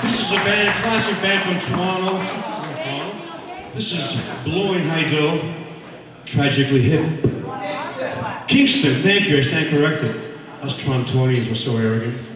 This is a band, classic band from Toronto. This is Blow At High Dough, Tragically Hip. Kingston, thank you, I stand corrected. Us Torontonians were so arrogant.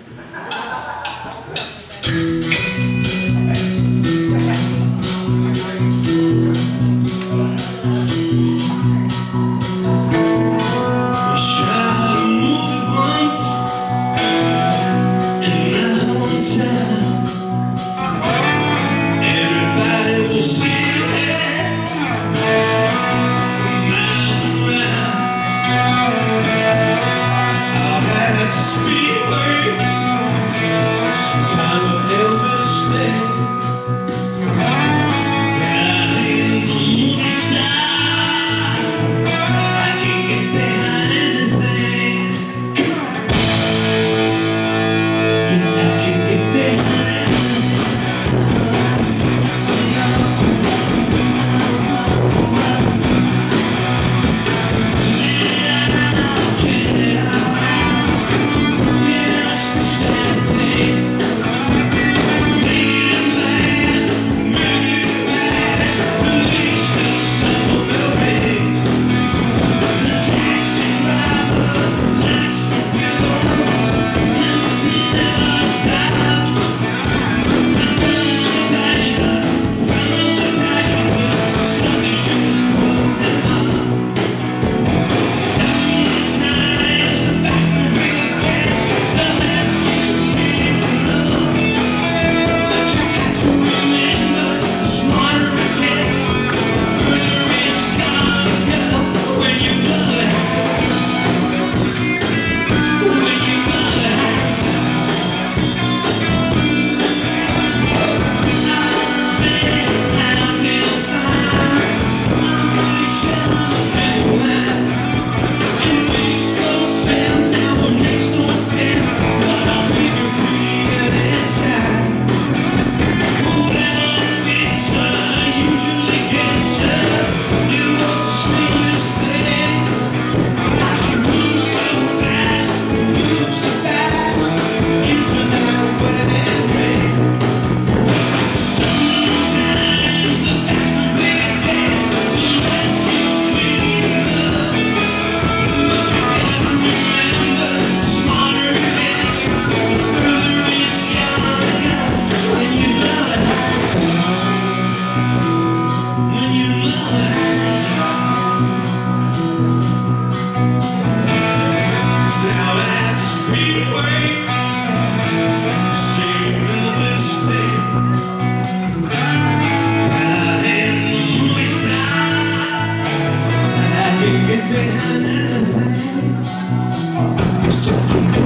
so